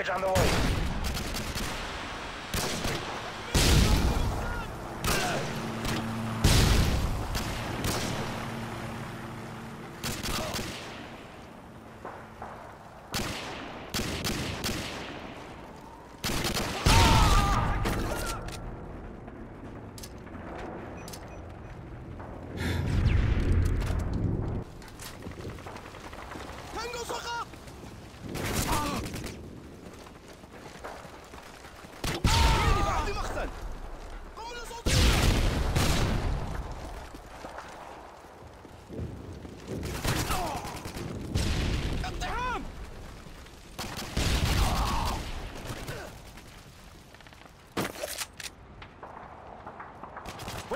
Package on the way.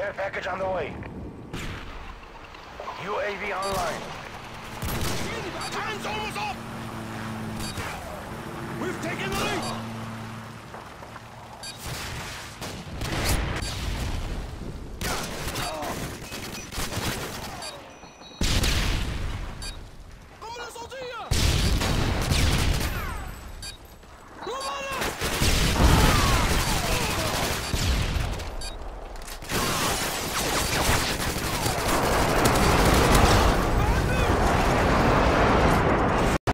Care package on the way. UAV online. Time's almost up! We've taken the lead!